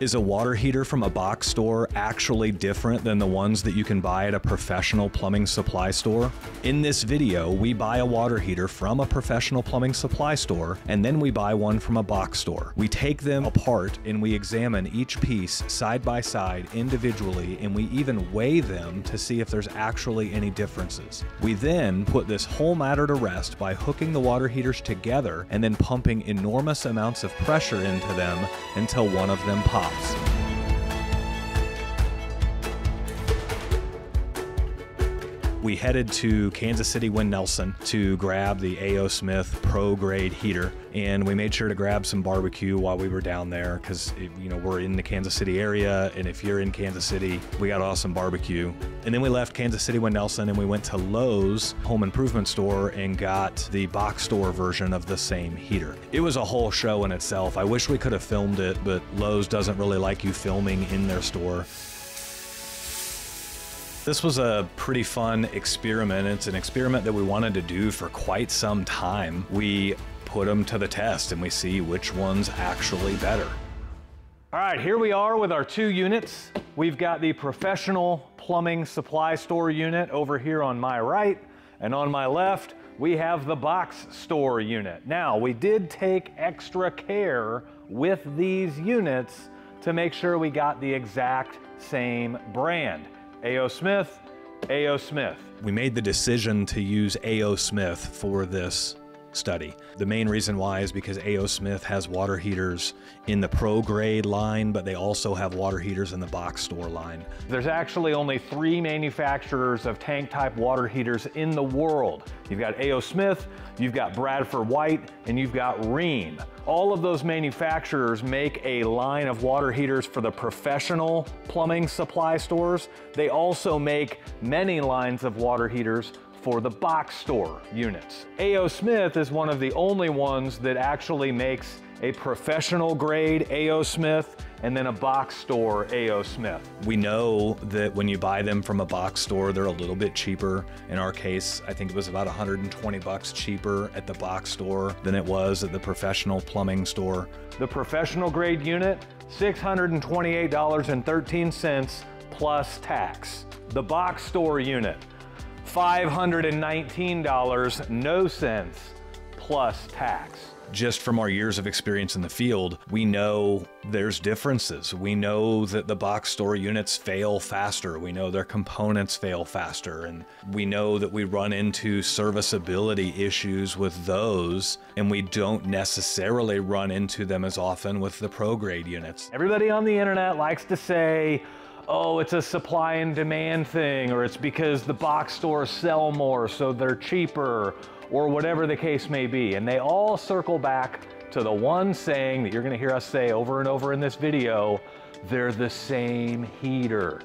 Is a water heater from a box store actually different than the ones that you can buy at a professional plumbing supply store? In this video, we buy a water heater from a professional plumbing supply store, and then we buy one from a box store. We take them apart and we examine each piece side by side individually, and we even weigh them to see if there's actually any differences. We then put this whole matter to rest by hooking the water heaters together and then pumping enormous amounts of pressure into them until one of them pops. Cops. We headed to Kansas City Winnelson to grab the A.O. Smith Pro Grade heater, and we made sure to grab some barbecue while we were down there because you know we're in the Kansas City area, and if you're in Kansas City, we got awesome barbecue. And then we left Kansas City Winnelson, and we went to Lowe's Home Improvement Store and got the box store version of the same heater. It was a whole show in itself. I wish we could have filmed it, but Lowe's doesn't really like you filming in their store. This was a pretty fun experiment. It's an experiment that we wanted to do for quite some time. We put them to the test and we see which one's actually better. All right, here we are with our two units. We've got the professional plumbing supply store unit over here on my right, and on my left, we have the box store unit. Now, we did take extra care with these units to make sure we got the exact same brand. A.O. Smith, A.O. Smith. We made the decision to use A.O. Smith for this study. The main reason why is because A.O. Smith has water heaters in the pro grade line, but they also have water heaters in the box store line. There's actually only three manufacturers of tank type water heaters in the world. You've got A.O. Smith, you've got Bradford White, and you've got Rheem. All of those manufacturers make a line of water heaters for the professional plumbing supply stores. They also make many lines of water heaters for the box store units. A.O. Smith is one of the only ones that actually makes a professional grade A.O. Smith and then a box store A.O. Smith. We know that when you buy them from a box store, they're a little bit cheaper. In our case, I think it was about 120 bucks cheaper at the box store than it was at the professional plumbing store. The professional grade unit, $628.13 plus tax. The box store unit, $519, no cents plus tax just from our years of experience in the field, we know there's differences. We know that the box store units fail faster. We know their components fail faster. And we know that we run into serviceability issues with those, and we don't necessarily run into them as often with the pro grade units. Everybody on the internet likes to say, oh, it's a supply and demand thing, or it's because the box stores sell more, so they're cheaper, or whatever the case may be. And they all circle back to the one saying that you're gonna hear us say over and over in this video, they're the same heater.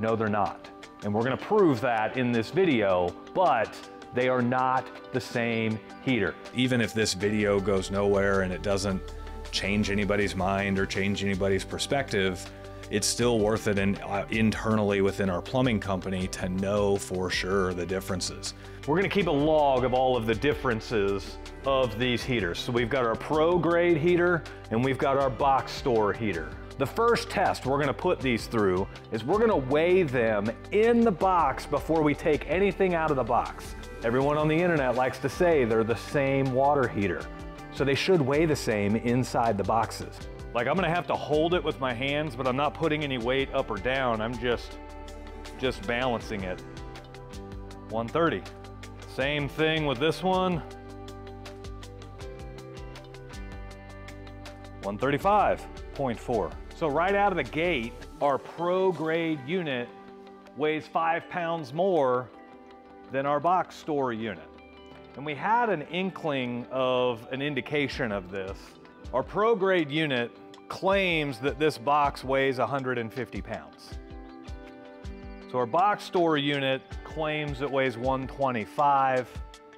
No, they're not. And we're gonna prove that in this video, but they are not the same heater. Even if this video goes nowhere and it doesn't change anybody's mind or change anybody's perspective, it's still worth it in, uh, internally within our plumbing company to know for sure the differences. We're gonna keep a log of all of the differences of these heaters. So we've got our pro grade heater and we've got our box store heater. The first test we're gonna put these through is we're gonna weigh them in the box before we take anything out of the box. Everyone on the internet likes to say they're the same water heater. So they should weigh the same inside the boxes. Like I'm gonna have to hold it with my hands, but I'm not putting any weight up or down. I'm just, just balancing it. 130. Same thing with this one. 135.4. So right out of the gate, our pro grade unit weighs five pounds more than our box store unit. And we had an inkling of an indication of this our pro grade unit claims that this box weighs 150 pounds. So our box store unit claims it weighs 125.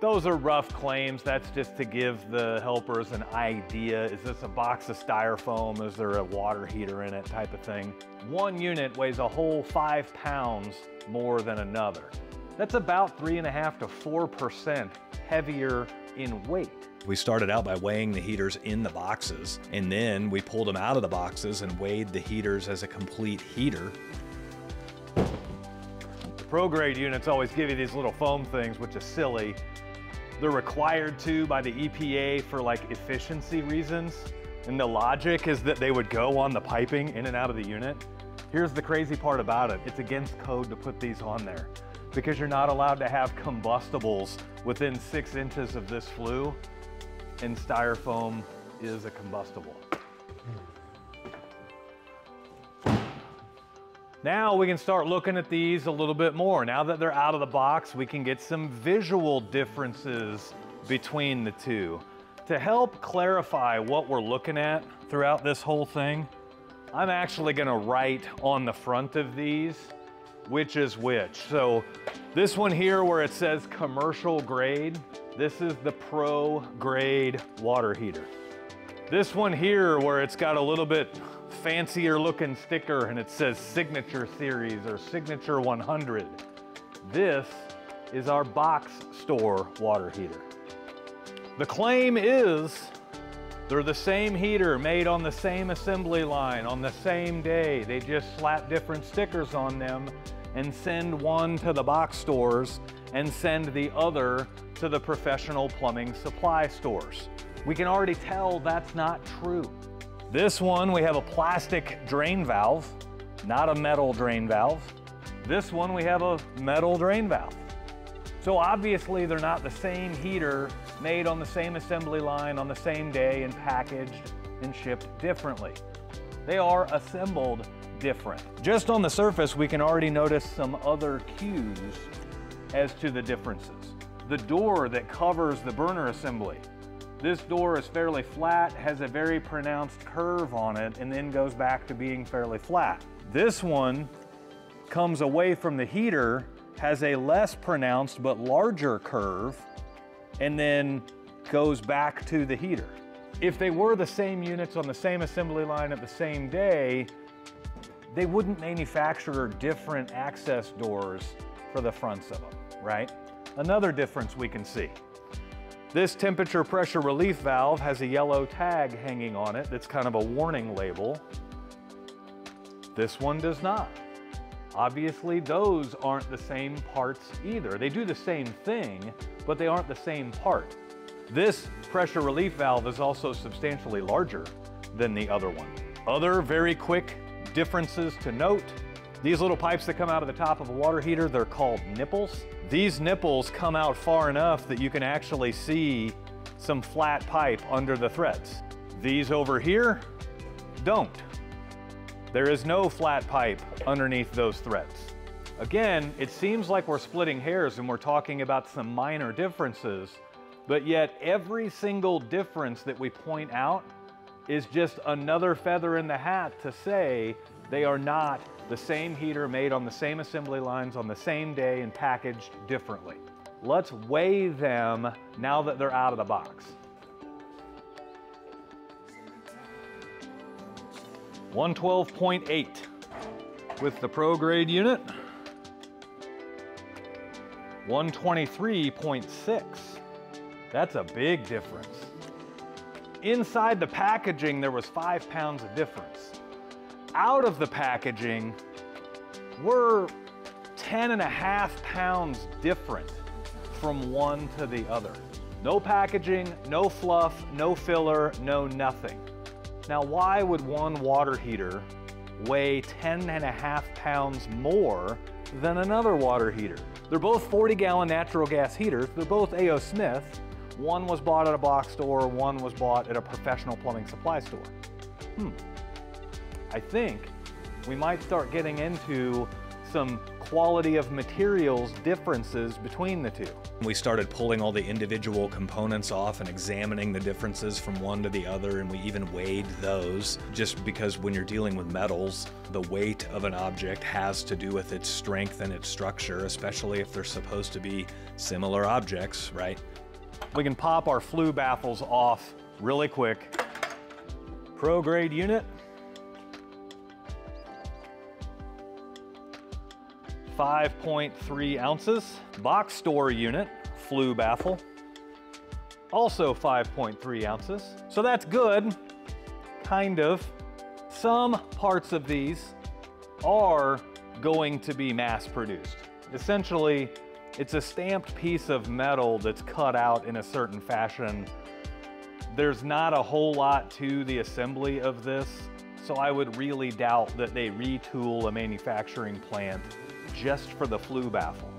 Those are rough claims. That's just to give the helpers an idea. Is this a box of styrofoam? Is there a water heater in it type of thing? One unit weighs a whole five pounds more than another. That's about three and a half to 4% heavier in weight. We started out by weighing the heaters in the boxes, and then we pulled them out of the boxes and weighed the heaters as a complete heater. The pro grade units always give you these little foam things, which is silly. They're required to by the EPA for like efficiency reasons. And the logic is that they would go on the piping in and out of the unit. Here's the crazy part about it. It's against code to put these on there because you're not allowed to have combustibles within six inches of this flue and styrofoam is a combustible. Now we can start looking at these a little bit more. Now that they're out of the box, we can get some visual differences between the two. To help clarify what we're looking at throughout this whole thing, I'm actually gonna write on the front of these which is which. So this one here where it says commercial grade, this is the pro grade water heater. This one here where it's got a little bit fancier looking sticker and it says signature series or signature 100. This is our box store water heater. The claim is they're the same heater made on the same assembly line on the same day. They just slap different stickers on them and send one to the box stores and send the other to the professional plumbing supply stores. We can already tell that's not true. This one, we have a plastic drain valve, not a metal drain valve. This one, we have a metal drain valve. So obviously they're not the same heater made on the same assembly line on the same day and packaged and shipped differently. They are assembled different. Just on the surface, we can already notice some other cues as to the differences. The door that covers the burner assembly. This door is fairly flat, has a very pronounced curve on it, and then goes back to being fairly flat. This one comes away from the heater, has a less pronounced but larger curve, and then goes back to the heater. If they were the same units on the same assembly line at the same day, they wouldn't manufacture different access doors for the fronts of them, right? Another difference we can see. This temperature pressure relief valve has a yellow tag hanging on it that's kind of a warning label. This one does not. Obviously, those aren't the same parts either. They do the same thing, but they aren't the same part. This pressure relief valve is also substantially larger than the other one. Other very quick differences to note. These little pipes that come out of the top of a water heater, they're called nipples. These nipples come out far enough that you can actually see some flat pipe under the threads. These over here don't. There is no flat pipe underneath those threads. Again, it seems like we're splitting hairs and we're talking about some minor differences, but yet every single difference that we point out is just another feather in the hat to say they are not the same heater made on the same assembly lines on the same day and packaged differently. Let's weigh them now that they're out of the box. 112.8 with the Pro Grade unit. 123.6. That's a big difference. Inside the packaging, there was five pounds of difference. Out of the packaging, we're 10 and a half pounds different from one to the other. No packaging, no fluff, no filler, no nothing. Now, why would one water heater weigh 10 and a half pounds more than another water heater? They're both 40 gallon natural gas heaters. They're both A.O. Smith. One was bought at a box store, one was bought at a professional plumbing supply store. Hmm. I think we might start getting into some quality of materials differences between the two. We started pulling all the individual components off and examining the differences from one to the other, and we even weighed those just because when you're dealing with metals, the weight of an object has to do with its strength and its structure, especially if they're supposed to be similar objects, right? We can pop our flue baffles off really quick. Pro grade unit. Five point three ounces. Box store unit, flue baffle. also 5.3 ounces. So that's good, kind of. Some parts of these are going to be mass produced. Essentially, it's a stamped piece of metal that's cut out in a certain fashion. There's not a whole lot to the assembly of this, so I would really doubt that they retool a manufacturing plant just for the flue baffle.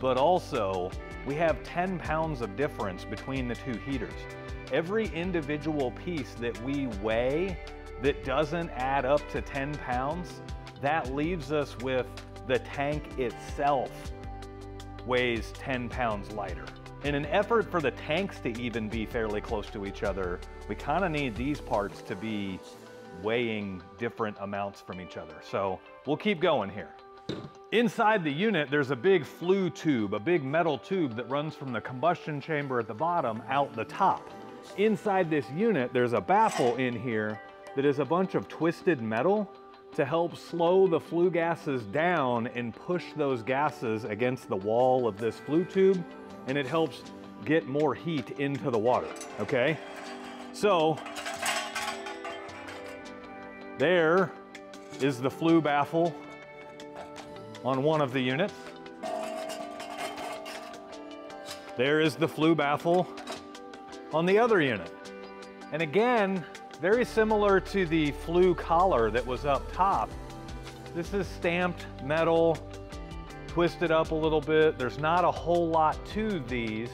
But also, we have 10 pounds of difference between the two heaters. Every individual piece that we weigh that doesn't add up to 10 pounds, that leaves us with the tank itself weighs 10 pounds lighter. In an effort for the tanks to even be fairly close to each other, we kind of need these parts to be weighing different amounts from each other. So we'll keep going here. Inside the unit, there's a big flue tube, a big metal tube that runs from the combustion chamber at the bottom out the top. Inside this unit, there's a baffle in here that is a bunch of twisted metal to help slow the flue gases down and push those gases against the wall of this flue tube, and it helps get more heat into the water, okay? So, there is the flue baffle on one of the units. There is the flue baffle on the other unit. And again, very similar to the flue collar that was up top. This is stamped metal, twisted up a little bit. There's not a whole lot to these,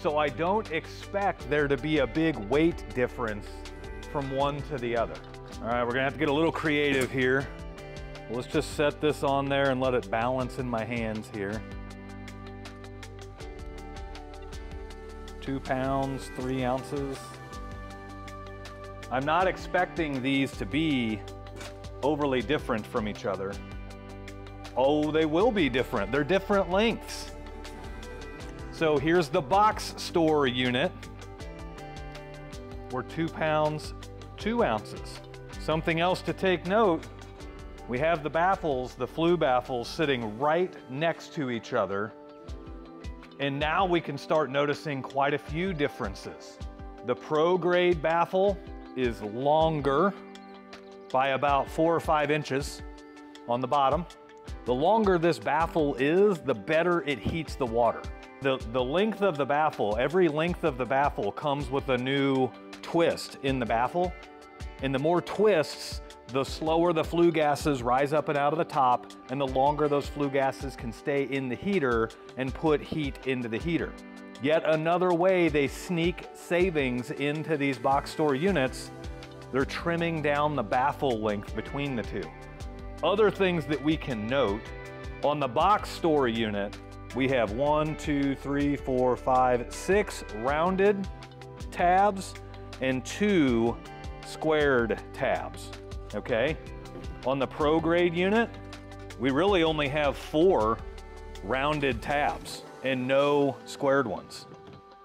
so I don't expect there to be a big weight difference from one to the other. All right, we're gonna have to get a little creative here. Let's just set this on there and let it balance in my hands here. Two pounds, three ounces. I'm not expecting these to be overly different from each other. Oh, they will be different. They're different lengths. So here's the box store unit. We're two pounds, two ounces. Something else to take note, we have the baffles, the flue baffles, sitting right next to each other. And now we can start noticing quite a few differences. The pro grade baffle is longer by about four or five inches on the bottom. The longer this baffle is, the better it heats the water. The, the length of the baffle, every length of the baffle comes with a new twist in the baffle. And the more twists, the slower the flue gases rise up and out of the top, and the longer those flue gases can stay in the heater and put heat into the heater. Yet another way they sneak savings into these box store units, they're trimming down the baffle length between the two. Other things that we can note, on the box store unit, we have one, two, three, four, five, six rounded tabs and two squared tabs, okay? On the pro grade unit, we really only have four rounded tabs and no squared ones.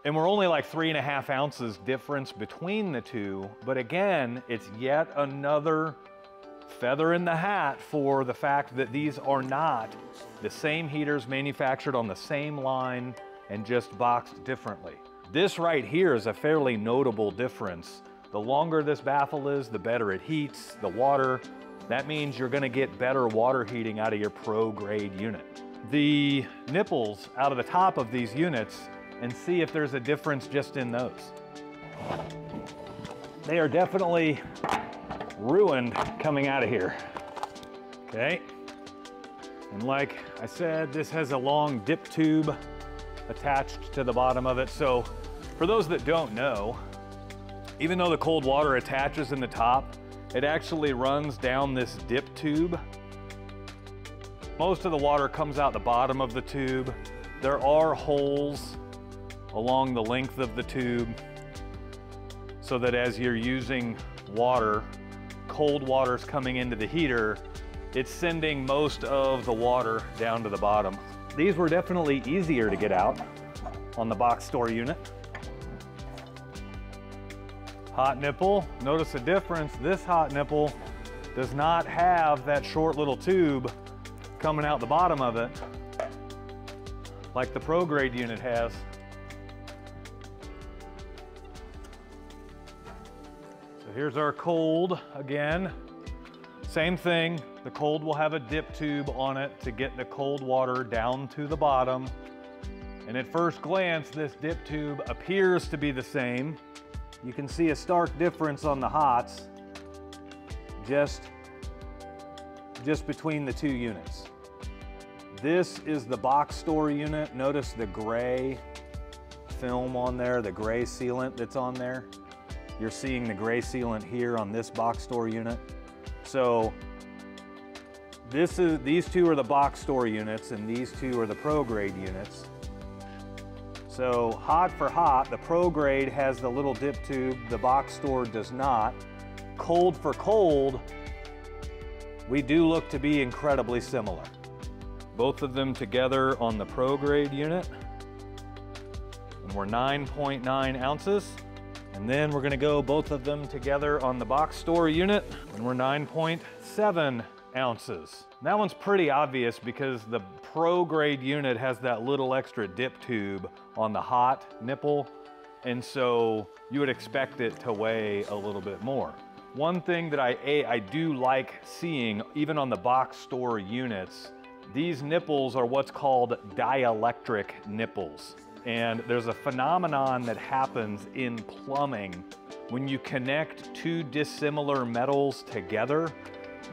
And we're only like three and a half ounces difference between the two, but again, it's yet another feather in the hat for the fact that these are not the same heaters manufactured on the same line and just boxed differently. This right here is a fairly notable difference. The longer this baffle is, the better it heats the water. That means you're gonna get better water heating out of your pro grade unit the nipples out of the top of these units and see if there's a difference just in those. They are definitely ruined coming out of here. Okay. And like I said, this has a long dip tube attached to the bottom of it. So for those that don't know, even though the cold water attaches in the top, it actually runs down this dip tube most of the water comes out the bottom of the tube. There are holes along the length of the tube so that as you're using water, cold water's coming into the heater, it's sending most of the water down to the bottom. These were definitely easier to get out on the box store unit. Hot nipple, notice the difference. This hot nipple does not have that short little tube coming out the bottom of it like the ProGrade unit has. So here's our cold again. Same thing, the cold will have a dip tube on it to get the cold water down to the bottom. And at first glance, this dip tube appears to be the same. You can see a stark difference on the hots. Just just between the two units. This is the box store unit. Notice the gray film on there, the gray sealant that's on there. You're seeing the gray sealant here on this box store unit. So this is, these two are the box store units and these two are the pro grade units. So hot for hot, the pro grade has the little dip tube, the box store does not. Cold for cold, we do look to be incredibly similar. Both of them together on the pro grade unit and we're 9.9 .9 ounces. And then we're gonna go both of them together on the box store unit, and we're 9.7 ounces. That one's pretty obvious because the pro grade unit has that little extra dip tube on the hot nipple, and so you would expect it to weigh a little bit more. One thing that I, I do like seeing, even on the box store units, these nipples are what's called dielectric nipples. And there's a phenomenon that happens in plumbing. When you connect two dissimilar metals together,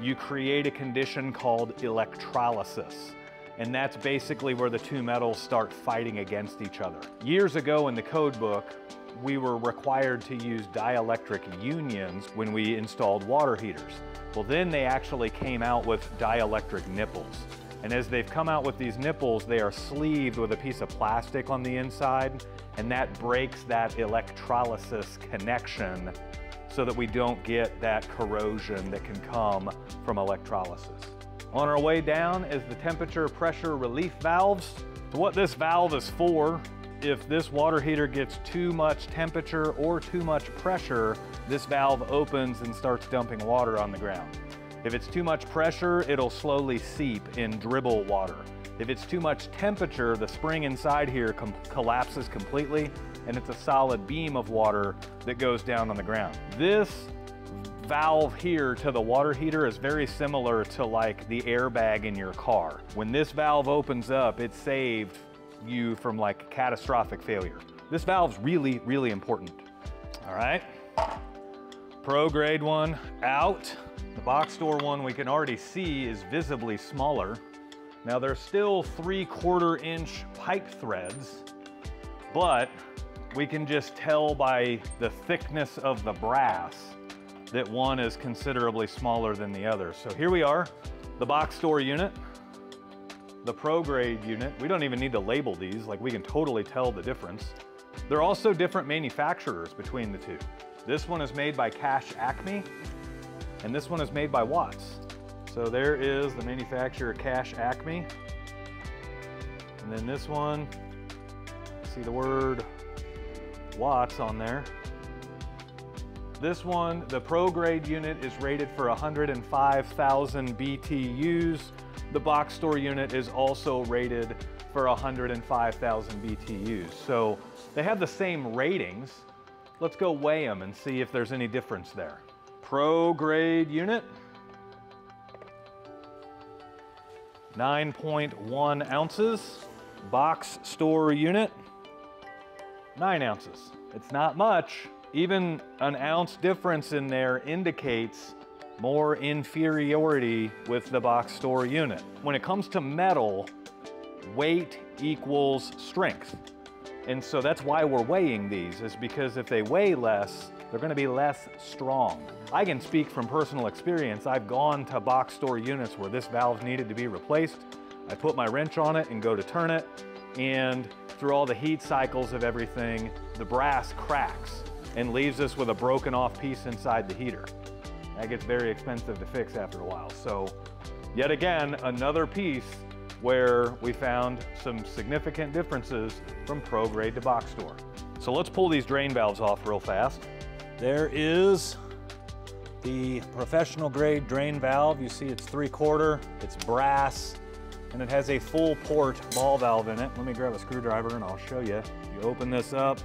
you create a condition called electrolysis. And that's basically where the two metals start fighting against each other. Years ago in the code book, we were required to use dielectric unions when we installed water heaters. Well, then they actually came out with dielectric nipples. And as they've come out with these nipples, they are sleeved with a piece of plastic on the inside, and that breaks that electrolysis connection so that we don't get that corrosion that can come from electrolysis. On our way down is the temperature pressure relief valves. So what this valve is for, if this water heater gets too much temperature or too much pressure, this valve opens and starts dumping water on the ground. If it's too much pressure, it'll slowly seep and dribble water. If it's too much temperature, the spring inside here com collapses completely and it's a solid beam of water that goes down on the ground. This valve here to the water heater is very similar to like the airbag in your car. When this valve opens up, it saved you from like catastrophic failure. This valve's really, really important. All right, pro grade one out. The box store one we can already see is visibly smaller. Now there's still three quarter inch pipe threads, but we can just tell by the thickness of the brass that one is considerably smaller than the other. So here we are, the box store unit, the pro grade unit. We don't even need to label these, like we can totally tell the difference. There are also different manufacturers between the two. This one is made by Cash Acme, and this one is made by Watts. So there is the manufacturer Cash Acme. And then this one, see the word Watts on there. This one, the Pro grade unit is rated for 105,000 BTUs. The box store unit is also rated for 105,000 BTUs. So they have the same ratings. Let's go weigh them and see if there's any difference there. Pro grade unit. 9.1 ounces. Box store unit. 9 ounces. It's not much. Even an ounce difference in there indicates more inferiority with the box store unit. When it comes to metal, weight equals strength. And so that's why we're weighing these, is because if they weigh less, they're gonna be less strong. I can speak from personal experience. I've gone to box store units where this valve needed to be replaced. I put my wrench on it and go to turn it, and through all the heat cycles of everything, the brass cracks and leaves us with a broken off piece inside the heater. That gets very expensive to fix after a while. So yet again, another piece where we found some significant differences from pro grade to box store. So let's pull these drain valves off real fast. There is the professional grade drain valve. You see it's three quarter, it's brass, and it has a full port ball valve in it. Let me grab a screwdriver and I'll show you. You open this up,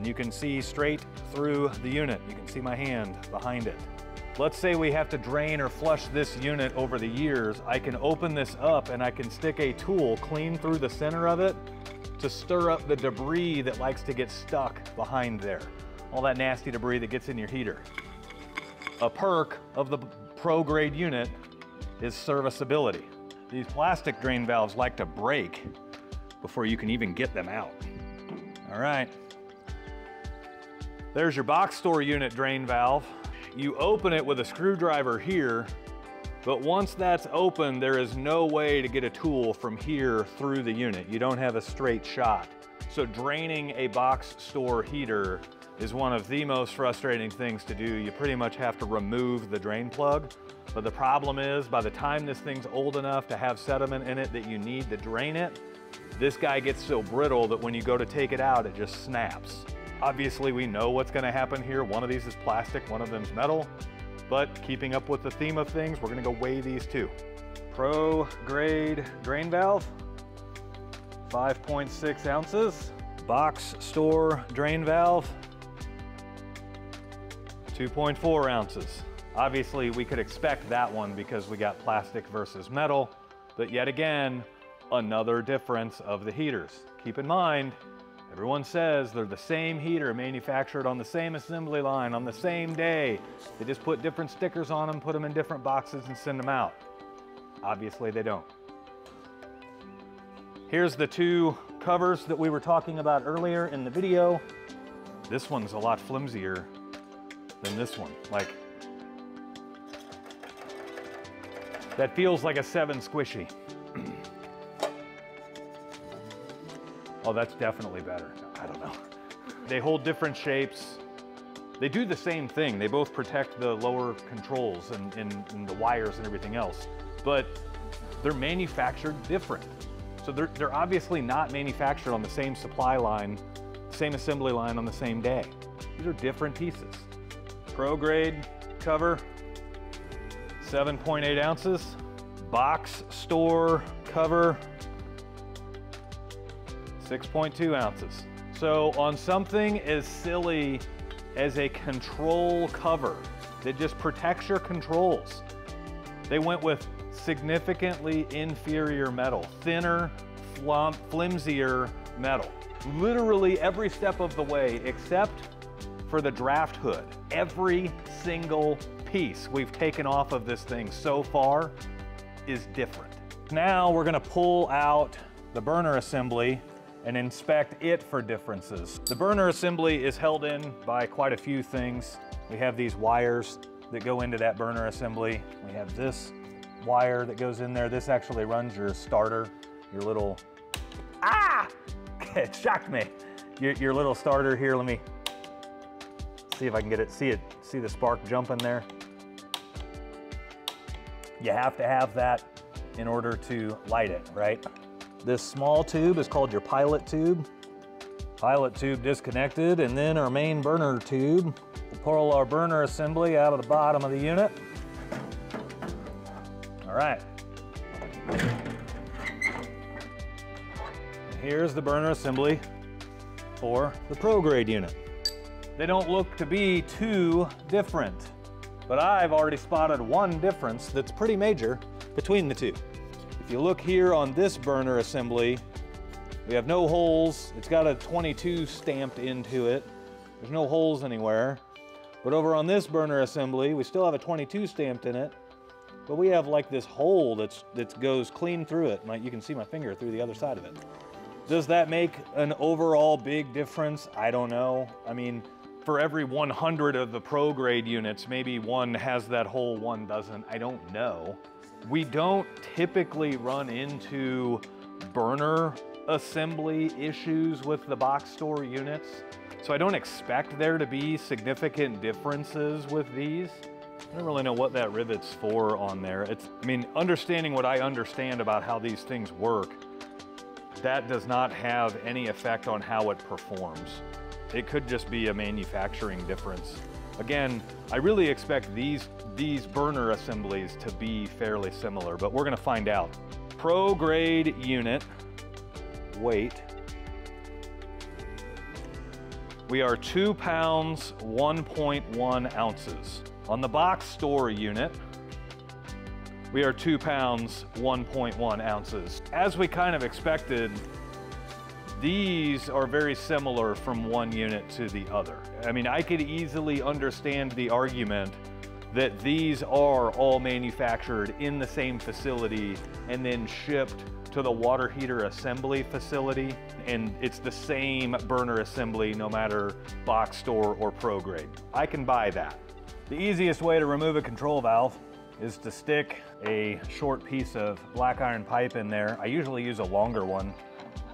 and you can see straight through the unit. You can see my hand behind it. Let's say we have to drain or flush this unit over the years. I can open this up and I can stick a tool clean through the center of it to stir up the debris that likes to get stuck behind there. All that nasty debris that gets in your heater. A perk of the pro grade unit is serviceability. These plastic drain valves like to break before you can even get them out. All right. There's your box store unit drain valve. You open it with a screwdriver here, but once that's open, there is no way to get a tool from here through the unit. You don't have a straight shot. So draining a box store heater is one of the most frustrating things to do. You pretty much have to remove the drain plug. But the problem is by the time this thing's old enough to have sediment in it that you need to drain it, this guy gets so brittle that when you go to take it out, it just snaps. Obviously, we know what's gonna happen here. One of these is plastic, one of them's metal, but keeping up with the theme of things, we're gonna go weigh these two. Pro grade drain valve, 5.6 ounces. Box store drain valve, 2.4 ounces. Obviously, we could expect that one because we got plastic versus metal, but yet again, another difference of the heaters. Keep in mind, Everyone says they're the same heater manufactured on the same assembly line on the same day. They just put different stickers on them, put them in different boxes and send them out. Obviously they don't. Here's the two covers that we were talking about earlier in the video. This one's a lot flimsier than this one. Like, that feels like a seven squishy. Oh, that's definitely better. I don't know. They hold different shapes. They do the same thing. They both protect the lower controls and, and, and the wires and everything else, but they're manufactured different. So they're, they're obviously not manufactured on the same supply line, same assembly line on the same day. These are different pieces. Pro grade cover, 7.8 ounces. Box store cover, 6.2 ounces. So on something as silly as a control cover that just protects your controls, they went with significantly inferior metal, thinner, flimsier metal. Literally every step of the way except for the draft hood. Every single piece we've taken off of this thing so far is different. Now we're gonna pull out the burner assembly and inspect it for differences. The burner assembly is held in by quite a few things. We have these wires that go into that burner assembly. We have this wire that goes in there. This actually runs your starter, your little, ah, it shocked me. Your, your little starter here, let me see if I can get it, see it, see the spark jumping there. You have to have that in order to light it, right? This small tube is called your pilot tube. Pilot tube disconnected, and then our main burner tube. We'll pull our burner assembly out of the bottom of the unit. All right. Here's the burner assembly for the Pro Grade unit. They don't look to be too different, but I've already spotted one difference that's pretty major between the two. If you look here on this burner assembly, we have no holes. It's got a 22 stamped into it. There's no holes anywhere. But over on this burner assembly, we still have a 22 stamped in it, but we have like this hole that's that goes clean through it. My, you can see my finger through the other side of it. Does that make an overall big difference? I don't know. I mean, for every 100 of the pro grade units, maybe one has that hole, one doesn't. I don't know. We don't typically run into burner assembly issues with the box store units. So I don't expect there to be significant differences with these. I don't really know what that rivet's for on there. It's, I mean, understanding what I understand about how these things work, that does not have any effect on how it performs. It could just be a manufacturing difference. Again, I really expect these, these burner assemblies to be fairly similar, but we're gonna find out. Pro grade unit, weight, we are two pounds, 1.1 ounces. On the box store unit, we are two pounds, 1.1 ounces. As we kind of expected, these are very similar from one unit to the other. I mean, I could easily understand the argument that these are all manufactured in the same facility and then shipped to the water heater assembly facility. And it's the same burner assembly no matter box store or pro grade. I can buy that. The easiest way to remove a control valve is to stick a short piece of black iron pipe in there. I usually use a longer one,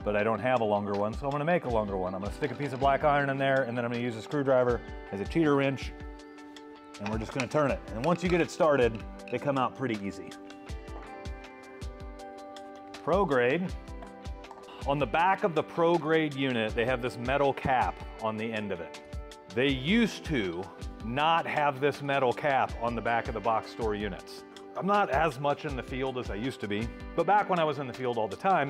but I don't have a longer one, so I'm gonna make a longer one. I'm gonna stick a piece of black iron in there, and then I'm gonna use a screwdriver as a cheater wrench, and we're just gonna turn it. And once you get it started, they come out pretty easy. Pro grade. On the back of the pro grade unit, they have this metal cap on the end of it. They used to not have this metal cap on the back of the box store units. I'm not as much in the field as I used to be, but back when I was in the field all the time,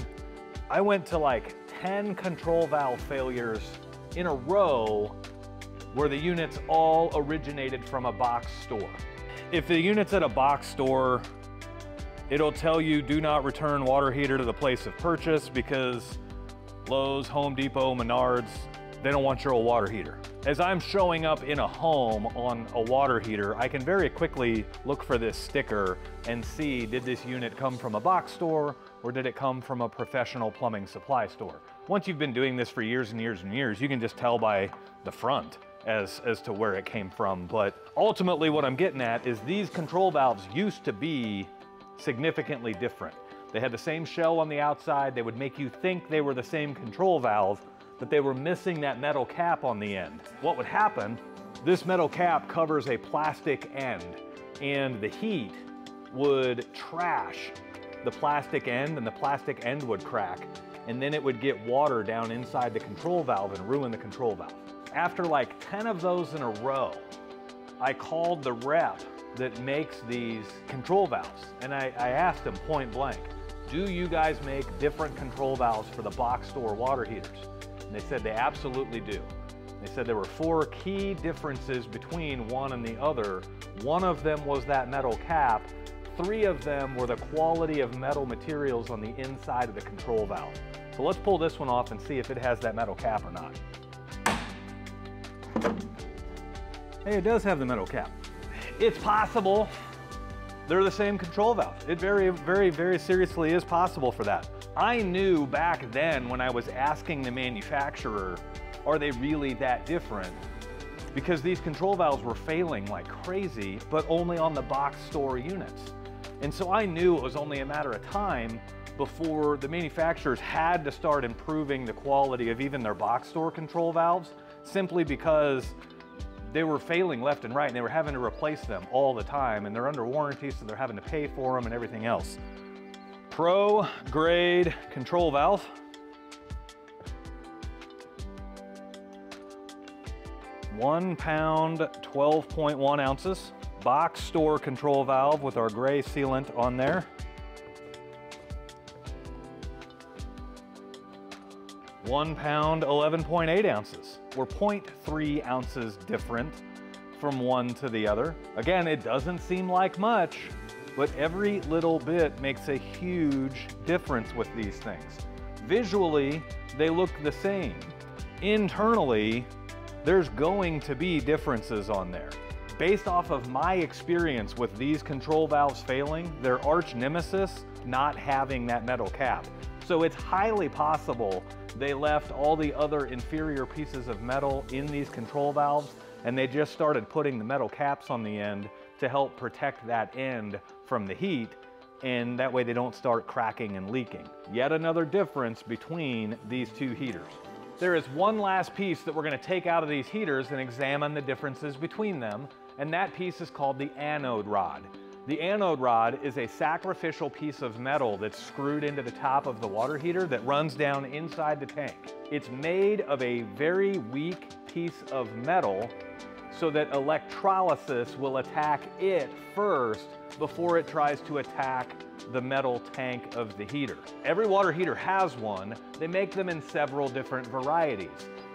I went to like 10 control valve failures in a row where the units all originated from a box store. If the unit's at a box store, it'll tell you do not return water heater to the place of purchase because Lowe's, Home Depot, Menards, they don't want your old water heater. As I'm showing up in a home on a water heater, I can very quickly look for this sticker and see did this unit come from a box store or did it come from a professional plumbing supply store? Once you've been doing this for years and years and years, you can just tell by the front as, as to where it came from. But ultimately what I'm getting at is these control valves used to be significantly different. They had the same shell on the outside. They would make you think they were the same control valve, but they were missing that metal cap on the end. What would happen, this metal cap covers a plastic end and the heat would trash the plastic end and the plastic end would crack and then it would get water down inside the control valve and ruin the control valve. After like 10 of those in a row, I called the rep that makes these control valves and I, I asked him point blank, do you guys make different control valves for the box store water heaters? And they said they absolutely do. They said there were four key differences between one and the other. One of them was that metal cap. Three of them were the quality of metal materials on the inside of the control valve. So let's pull this one off and see if it has that metal cap or not. Hey, it does have the metal cap. It's possible they're the same control valve. It very, very, very seriously is possible for that. I knew back then when I was asking the manufacturer, are they really that different? Because these control valves were failing like crazy, but only on the box store units. And so I knew it was only a matter of time before the manufacturers had to start improving the quality of even their box store control valves simply because they were failing left and right and they were having to replace them all the time and they're under warranty so they're having to pay for them and everything else. Pro grade control valve. One pound, 12.1 ounces. Box store control valve with our gray sealant on there. One pound, 11.8 ounces. We're 0.3 ounces different from one to the other. Again, it doesn't seem like much, but every little bit makes a huge difference with these things. Visually, they look the same. Internally, there's going to be differences on there. Based off of my experience with these control valves failing, their arch nemesis not having that metal cap. So it's highly possible they left all the other inferior pieces of metal in these control valves and they just started putting the metal caps on the end to help protect that end from the heat and that way they don't start cracking and leaking. Yet another difference between these two heaters. There is one last piece that we're gonna take out of these heaters and examine the differences between them, and that piece is called the anode rod. The anode rod is a sacrificial piece of metal that's screwed into the top of the water heater that runs down inside the tank. It's made of a very weak piece of metal so that electrolysis will attack it first before it tries to attack the metal tank of the heater. Every water heater has one. They make them in several different varieties.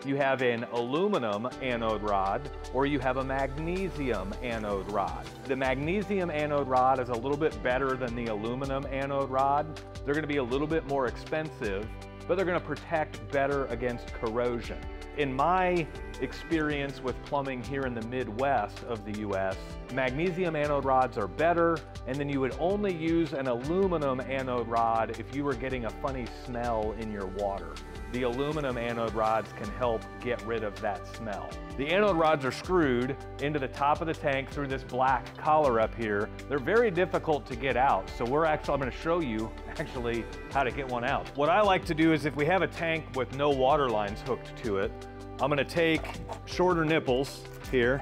You have an aluminum anode rod or you have a magnesium anode rod. The magnesium anode rod is a little bit better than the aluminum anode rod. They're gonna be a little bit more expensive, but they're gonna protect better against corrosion. In my experience with plumbing here in the Midwest of the US, magnesium anode rods are better, and then you would only use an aluminum anode rod if you were getting a funny smell in your water. The aluminum anode rods can help get rid of that smell. The anode rods are screwed into the top of the tank through this black collar up here. They're very difficult to get out, so we're actually, I'm gonna show you actually how to get one out. What I like to do is if we have a tank with no water lines hooked to it, I'm gonna take shorter nipples here.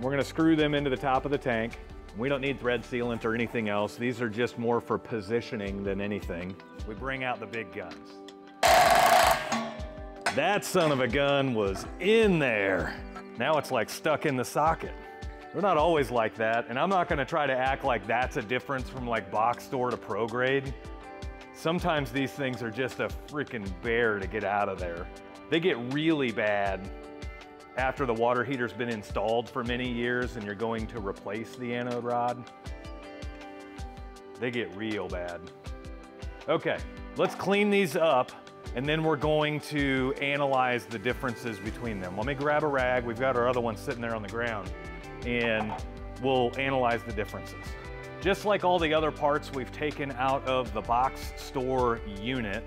We're gonna screw them into the top of the tank. We don't need thread sealant or anything else. These are just more for positioning than anything. We bring out the big guns. That son of a gun was in there. Now it's like stuck in the socket. They're not always like that, and I'm not gonna try to act like that's a difference from like box store to pro grade. Sometimes these things are just a freaking bear to get out of there. They get really bad after the water heater's been installed for many years and you're going to replace the anode rod. They get real bad. Okay, let's clean these up and then we're going to analyze the differences between them. Let me grab a rag. We've got our other one sitting there on the ground and we'll analyze the differences. Just like all the other parts we've taken out of the box store unit,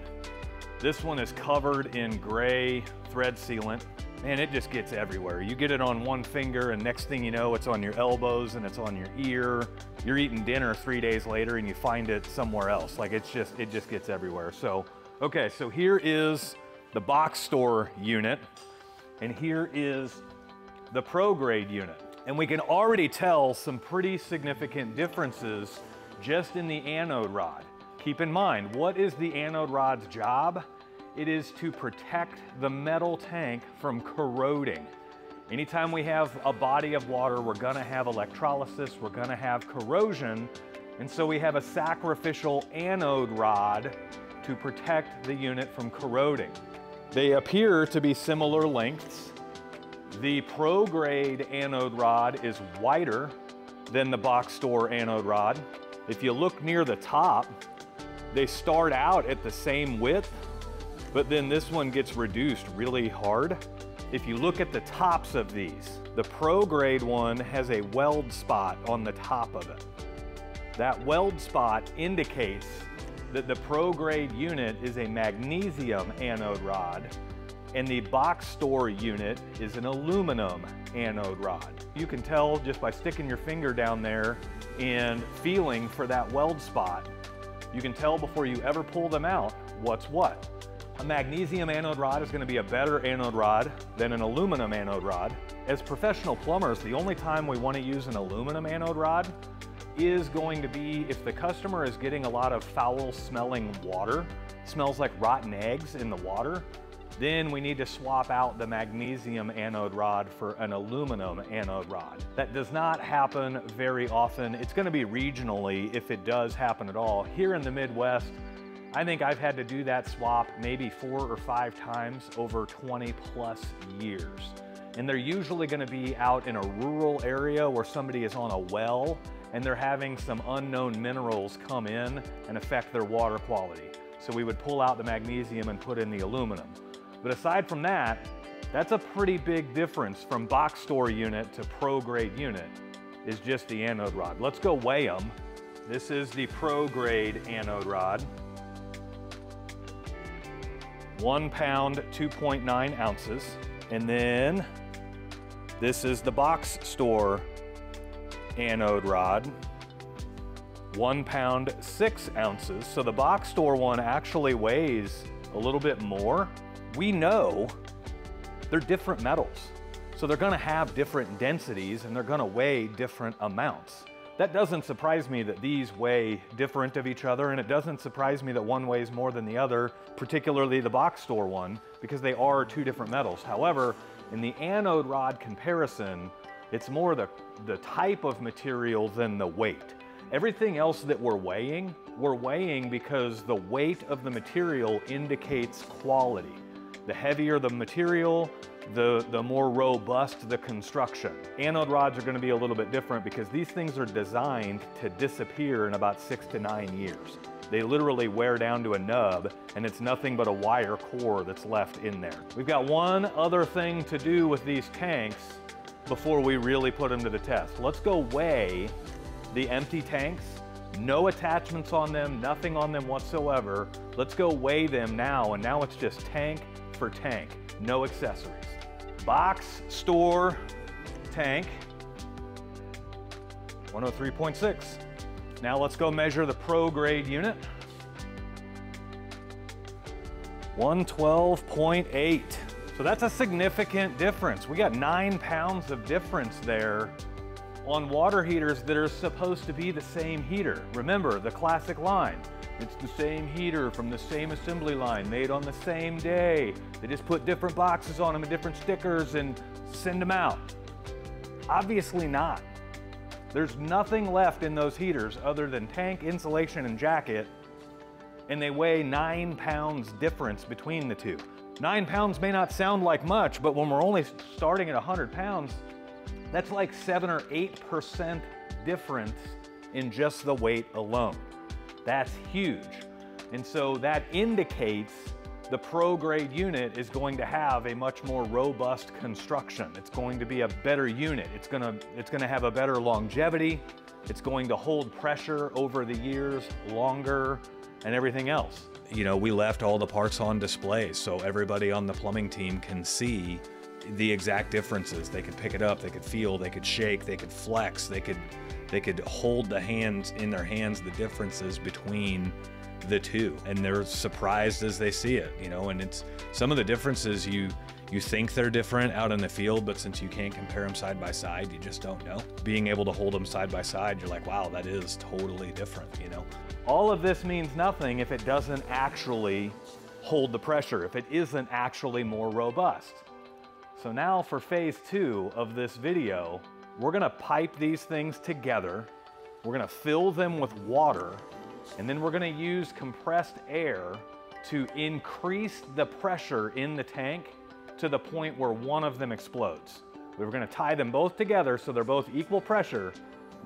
this one is covered in gray thread sealant and it just gets everywhere. You get it on one finger and next thing you know, it's on your elbows and it's on your ear. You're eating dinner three days later and you find it somewhere else. Like it's just, it just gets everywhere. So, okay, so here is the box store unit and here is the pro grade unit. And we can already tell some pretty significant differences just in the anode rod. Keep in mind, what is the anode rod's job? It is to protect the metal tank from corroding. Anytime we have a body of water, we're gonna have electrolysis, we're gonna have corrosion, and so we have a sacrificial anode rod to protect the unit from corroding. They appear to be similar lengths. The pro grade anode rod is wider than the box store anode rod. If you look near the top, they start out at the same width, but then this one gets reduced really hard. If you look at the tops of these, the pro grade one has a weld spot on the top of it. That weld spot indicates that the pro grade unit is a magnesium anode rod and the box store unit is an aluminum anode rod. You can tell just by sticking your finger down there and feeling for that weld spot you can tell before you ever pull them out what's what. A magnesium anode rod is going to be a better anode rod than an aluminum anode rod. As professional plumbers, the only time we want to use an aluminum anode rod is going to be if the customer is getting a lot of foul smelling water, smells like rotten eggs in the water, then we need to swap out the magnesium anode rod for an aluminum anode rod. That does not happen very often. It's gonna be regionally if it does happen at all. Here in the Midwest, I think I've had to do that swap maybe four or five times over 20 plus years. And they're usually gonna be out in a rural area where somebody is on a well and they're having some unknown minerals come in and affect their water quality. So we would pull out the magnesium and put in the aluminum. But aside from that, that's a pretty big difference from box store unit to pro grade unit is just the anode rod. Let's go weigh them. This is the pro grade anode rod. One pound, 2.9 ounces. And then this is the box store anode rod. One pound, six ounces. So the box store one actually weighs a little bit more we know they're different metals. So they're gonna have different densities and they're gonna weigh different amounts. That doesn't surprise me that these weigh different of each other and it doesn't surprise me that one weighs more than the other, particularly the box store one, because they are two different metals. However, in the anode rod comparison, it's more the, the type of material than the weight. Everything else that we're weighing, we're weighing because the weight of the material indicates quality. The heavier the material, the, the more robust the construction. Anode rods are gonna be a little bit different because these things are designed to disappear in about six to nine years. They literally wear down to a nub and it's nothing but a wire core that's left in there. We've got one other thing to do with these tanks before we really put them to the test. Let's go weigh the empty tanks, no attachments on them, nothing on them whatsoever. Let's go weigh them now, and now it's just tank for tank, no accessories. Box, store, tank, 103.6. Now let's go measure the pro grade unit. 112.8. So that's a significant difference. We got nine pounds of difference there on water heaters that are supposed to be the same heater. Remember, the classic line. It's the same heater from the same assembly line, made on the same day. They just put different boxes on them and different stickers and send them out. Obviously not. There's nothing left in those heaters other than tank, insulation, and jacket, and they weigh nine pounds difference between the two. Nine pounds may not sound like much, but when we're only starting at 100 pounds, that's like seven or 8% difference in just the weight alone. That's huge. And so that indicates the pro grade unit is going to have a much more robust construction. It's going to be a better unit. It's gonna, it's gonna have a better longevity. It's going to hold pressure over the years longer and everything else. You know, we left all the parts on display so everybody on the plumbing team can see the exact differences. They could pick it up, they could feel, they could shake, they could flex, they could they could hold the hands in their hands the differences between the two and they're surprised as they see it you know and it's some of the differences you you think they're different out in the field but since you can't compare them side by side you just don't know. Being able to hold them side by side you're like wow that is totally different you know? All of this means nothing if it doesn't actually hold the pressure if it isn't actually more robust. So now for phase two of this video, we're gonna pipe these things together. We're gonna fill them with water, and then we're gonna use compressed air to increase the pressure in the tank to the point where one of them explodes. We're gonna tie them both together so they're both equal pressure.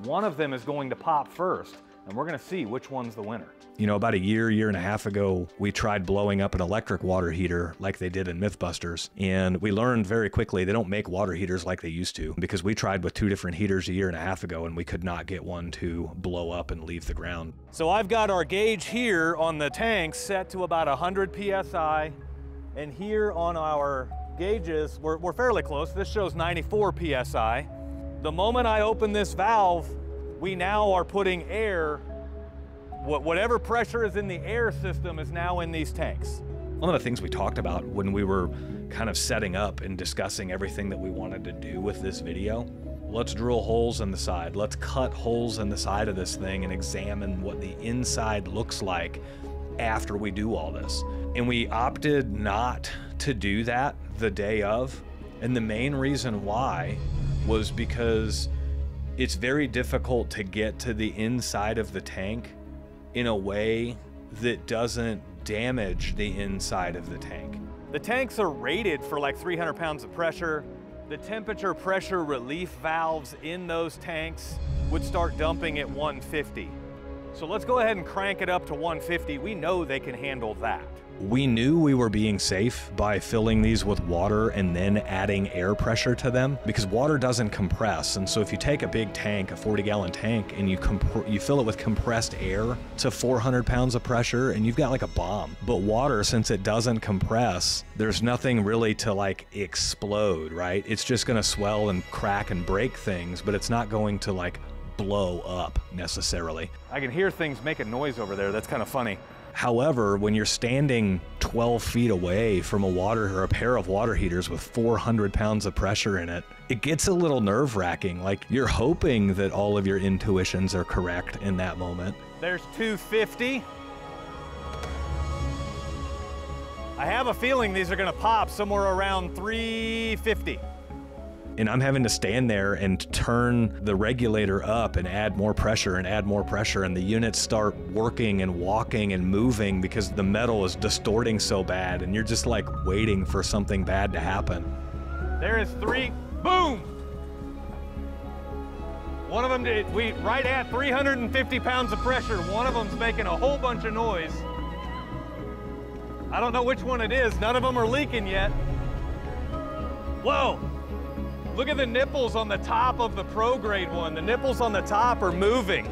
One of them is going to pop first, and we're gonna see which one's the winner. You know, about a year, year and a half ago, we tried blowing up an electric water heater like they did in Mythbusters. And we learned very quickly they don't make water heaters like they used to because we tried with two different heaters a year and a half ago and we could not get one to blow up and leave the ground. So I've got our gauge here on the tank set to about 100 PSI. And here on our gauges, we're, we're fairly close. This shows 94 PSI. The moment I open this valve, we now are putting air whatever pressure is in the air system is now in these tanks. One of the things we talked about when we were kind of setting up and discussing everything that we wanted to do with this video, let's drill holes in the side. Let's cut holes in the side of this thing and examine what the inside looks like after we do all this. And we opted not to do that the day of. And the main reason why was because it's very difficult to get to the inside of the tank in a way that doesn't damage the inside of the tank. The tanks are rated for like 300 pounds of pressure. The temperature pressure relief valves in those tanks would start dumping at 150. So let's go ahead and crank it up to 150. We know they can handle that. We knew we were being safe by filling these with water and then adding air pressure to them because water doesn't compress. And so if you take a big tank, a 40 gallon tank, and you you fill it with compressed air to 400 pounds of pressure and you've got like a bomb. But water, since it doesn't compress, there's nothing really to like explode, right? It's just going to swell and crack and break things, but it's not going to like blow up necessarily. I can hear things making noise over there. That's kind of funny. However, when you're standing 12 feet away from a water or a pair of water heaters with 400 pounds of pressure in it, it gets a little nerve wracking. Like you're hoping that all of your intuitions are correct in that moment. There's 250. I have a feeling these are gonna pop somewhere around 350. And I'm having to stand there and turn the regulator up and add more pressure and add more pressure. And the units start working and walking and moving because the metal is distorting so bad. And you're just like waiting for something bad to happen. There is three, boom! One of them did, we right at 350 pounds of pressure. One of them's making a whole bunch of noise. I don't know which one it is. None of them are leaking yet. Whoa! Look at the nipples on the top of the ProGrade one. The nipples on the top are moving.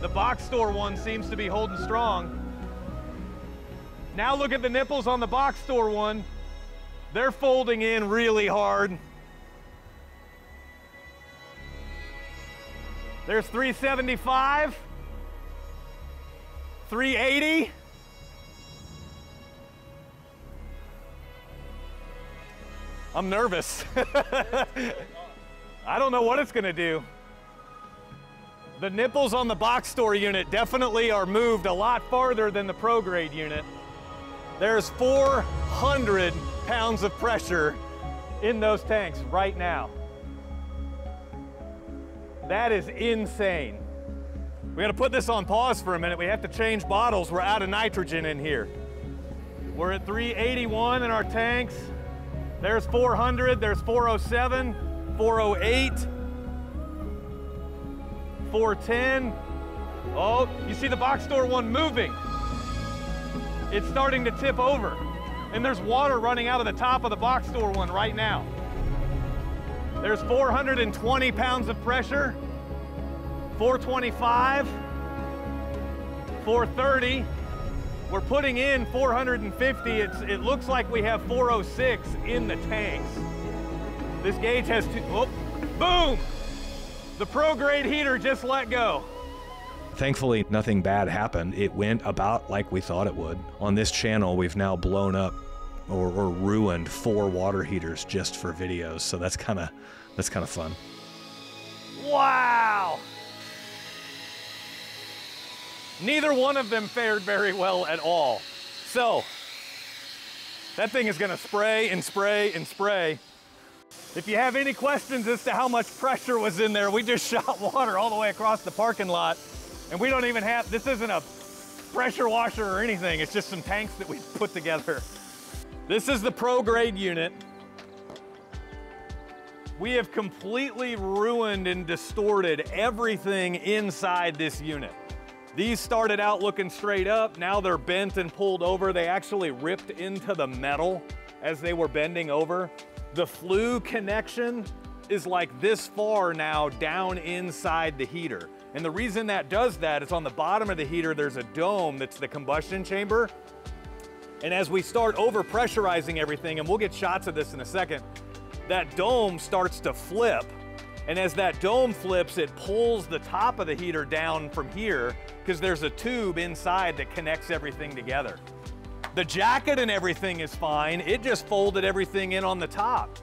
The box store one seems to be holding strong. Now look at the nipples on the box store one. They're folding in really hard. There's 375, 380. I'm nervous. I don't know what it's gonna do. The nipples on the box store unit definitely are moved a lot farther than the ProGrade unit. There's 400 pounds of pressure in those tanks right now. That is insane. We gotta put this on pause for a minute. We have to change bottles. We're out of nitrogen in here. We're at 381 in our tanks. There's 400, there's 407, 408, 410. Oh, you see the box store one moving. It's starting to tip over. And there's water running out of the top of the box store one right now. There's 420 pounds of pressure, 425, 430. We're putting in 450. It's, it looks like we have 406 in the tanks. This gauge has two, oh, boom! The ProGrade heater just let go. Thankfully, nothing bad happened. It went about like we thought it would. On this channel, we've now blown up or, or ruined four water heaters just for videos. So that's kind of that's kind of fun. Wow! Neither one of them fared very well at all. So, that thing is gonna spray and spray and spray. If you have any questions as to how much pressure was in there, we just shot water all the way across the parking lot. And we don't even have, this isn't a pressure washer or anything. It's just some tanks that we put together. This is the pro grade unit. We have completely ruined and distorted everything inside this unit. These started out looking straight up. Now they're bent and pulled over. They actually ripped into the metal as they were bending over. The flue connection is like this far now down inside the heater. And the reason that does that is on the bottom of the heater, there's a dome that's the combustion chamber. And as we start over pressurizing everything, and we'll get shots of this in a second, that dome starts to flip. And as that dome flips, it pulls the top of the heater down from here because there's a tube inside that connects everything together. The jacket and everything is fine. It just folded everything in on the top.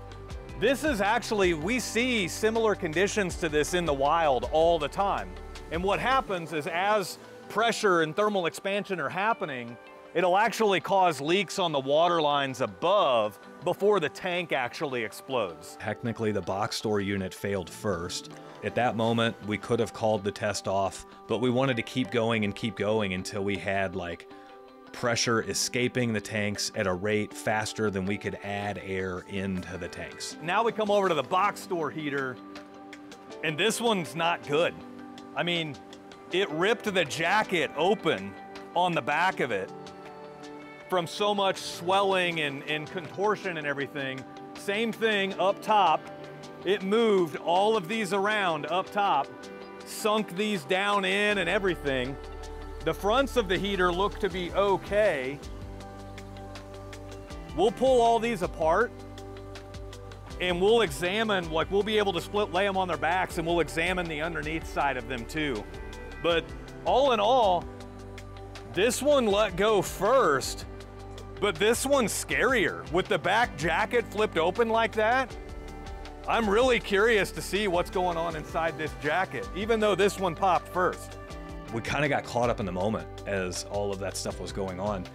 This is actually, we see similar conditions to this in the wild all the time. And what happens is as pressure and thermal expansion are happening, it'll actually cause leaks on the water lines above before the tank actually explodes. Technically, the box store unit failed first. At that moment, we could have called the test off, but we wanted to keep going and keep going until we had like pressure escaping the tanks at a rate faster than we could add air into the tanks. Now we come over to the box store heater, and this one's not good. I mean, it ripped the jacket open on the back of it from so much swelling and, and contortion and everything. Same thing up top. It moved all of these around up top, sunk these down in and everything. The fronts of the heater look to be okay. We'll pull all these apart and we'll examine, like we'll be able to split lay them on their backs and we'll examine the underneath side of them too. But all in all, this one let go first, but this one's scarier. With the back jacket flipped open like that, I'm really curious to see what's going on inside this jacket, even though this one popped first we kind of got caught up in the moment as all of that stuff was going on.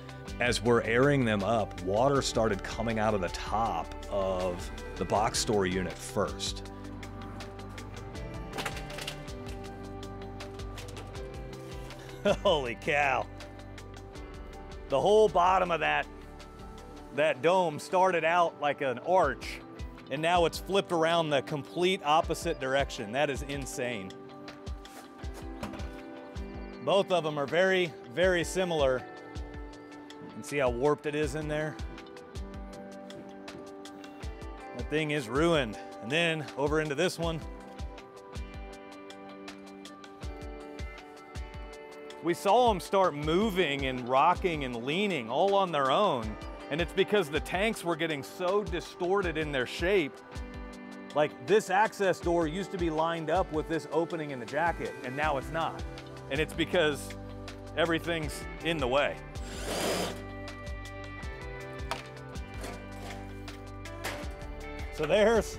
As we're airing them up, water started coming out of the top of the box store unit first. Holy cow. The whole bottom of that, that dome started out like an arch and now it's flipped around the complete opposite direction. That is insane. Both of them are very, very similar. And see how warped it is in there? That thing is ruined. And then over into this one. We saw them start moving and rocking and leaning all on their own. And it's because the tanks were getting so distorted in their shape. Like this access door used to be lined up with this opening in the jacket, and now it's not. And it's because everything's in the way. So there's,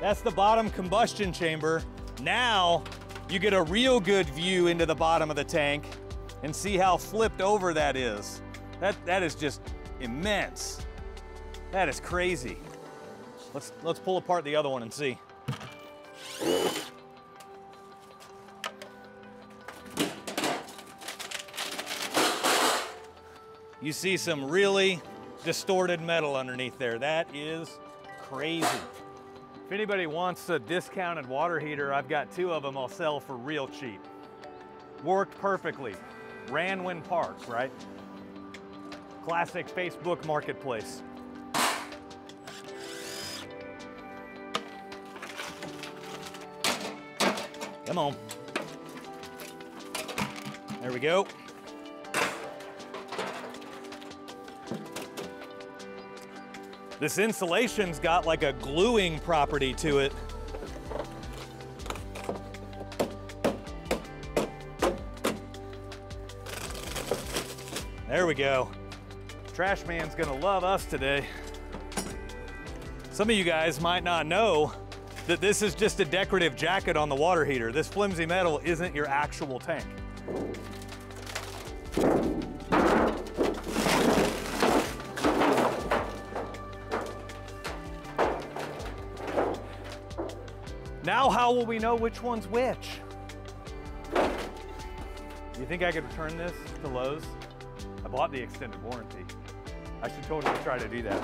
that's the bottom combustion chamber. Now you get a real good view into the bottom of the tank and see how flipped over that is. That, that is just immense. That is crazy. Let's, let's pull apart the other one and see. You see some really distorted metal underneath there. That is crazy. If anybody wants a discounted water heater, I've got two of them I'll sell for real cheap. Worked perfectly. Ran when parked, right? Classic Facebook marketplace. Come on. There we go. This insulation's got like a gluing property to it. There we go. Trash man's gonna love us today. Some of you guys might not know that this is just a decorative jacket on the water heater. This flimsy metal isn't your actual tank. How will we know which one's which? You think I could return this to Lowe's? I bought the extended warranty. I should totally try to do that.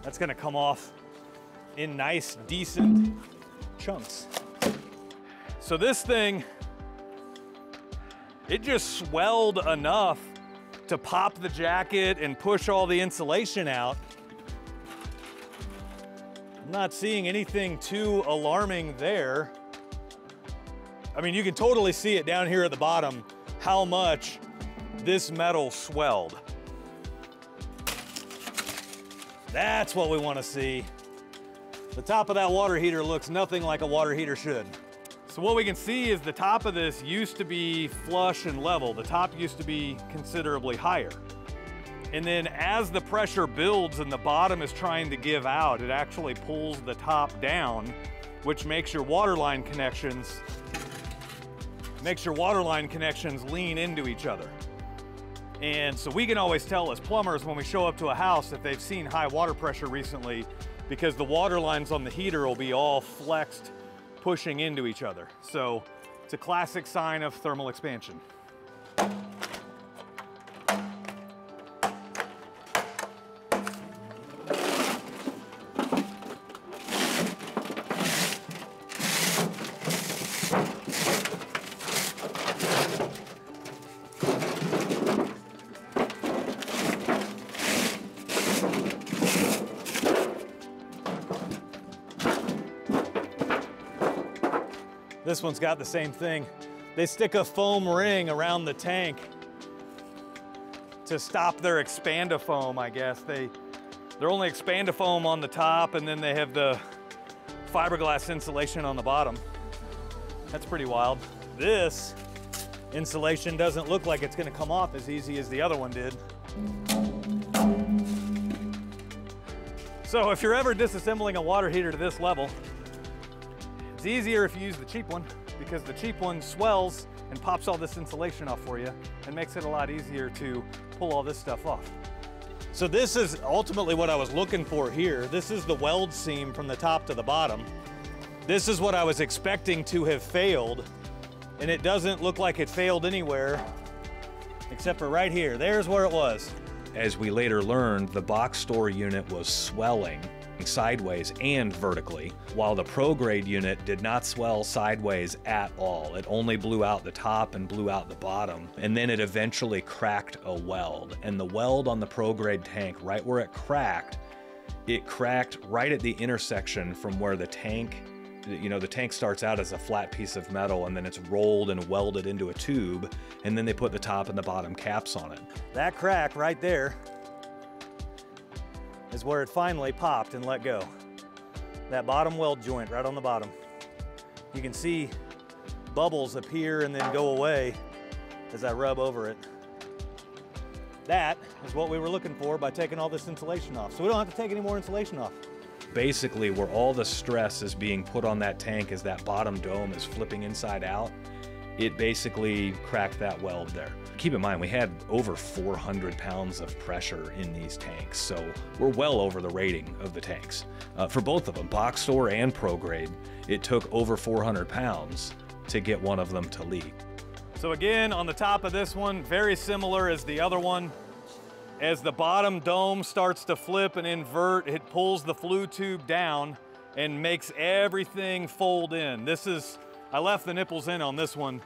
That's gonna come off in nice, decent chunks. So this thing, it just swelled enough to pop the jacket and push all the insulation out. I'm not seeing anything too alarming there. I mean, you can totally see it down here at the bottom, how much this metal swelled. That's what we want to see. The top of that water heater looks nothing like a water heater should. So what we can see is the top of this used to be flush and level. The top used to be considerably higher. And then as the pressure builds and the bottom is trying to give out, it actually pulls the top down, which makes your waterline connections, makes your waterline connections lean into each other. And so we can always tell as plumbers when we show up to a house if they've seen high water pressure recently because the water lines on the heater will be all flexed pushing into each other. So it's a classic sign of thermal expansion. This one's got the same thing. They stick a foam ring around the tank to stop their expandifoam, I guess. They, they're only expandifoam on the top and then they have the fiberglass insulation on the bottom. That's pretty wild. This insulation doesn't look like it's gonna come off as easy as the other one did. So if you're ever disassembling a water heater to this level, It's easier if you use the cheap one because the cheap one swells and pops all this insulation off for you and makes it a lot easier to pull all this stuff off. So this is ultimately what I was looking for here. This is the weld seam from the top to the bottom. This is what I was expecting to have failed and it doesn't look like it failed anywhere except for right here. There's where it was. As we later learned, the box store unit was swelling sideways and vertically, while the ProGrade unit did not swell sideways at all. It only blew out the top and blew out the bottom, and then it eventually cracked a weld. And the weld on the ProGrade tank, right where it cracked, it cracked right at the intersection from where the tank you know the tank starts out as a flat piece of metal and then it's rolled and welded into a tube and then they put the top and the bottom caps on it that crack right there is where it finally popped and let go. That bottom weld joint right on the bottom. You can see bubbles appear and then go away as I rub over it. That is what we were looking for by taking all this insulation off. So we don't have to take any more insulation off. Basically, where all the stress is being put on that tank as that bottom dome is flipping inside out, it basically cracked that weld there. Keep in mind, we had over 400 pounds of pressure in these tanks, so we're well over the rating of the tanks. Uh, for both of them, box store and pro grade, it took over 400 pounds to get one of them to leak. So again, on the top of this one, very similar as the other one. As the bottom dome starts to flip and invert, it pulls the flue tube down and makes everything fold in. This is I left the nipples in on this one.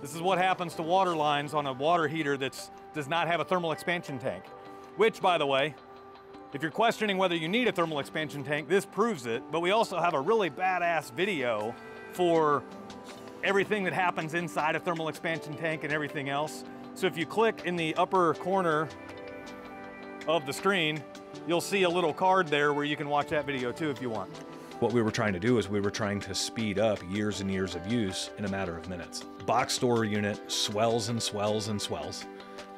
This is what happens to water lines on a water heater that does not have a thermal expansion tank. Which, by the way, if you're questioning whether you need a thermal expansion tank, this proves it, but we also have a really badass video for everything that happens inside a thermal expansion tank and everything else. So if you click in the upper corner of the screen, you'll see a little card there where you can watch that video too if you want. What we were trying to do is we were trying to speed up years and years of use in a matter of minutes. Box store unit swells and swells and swells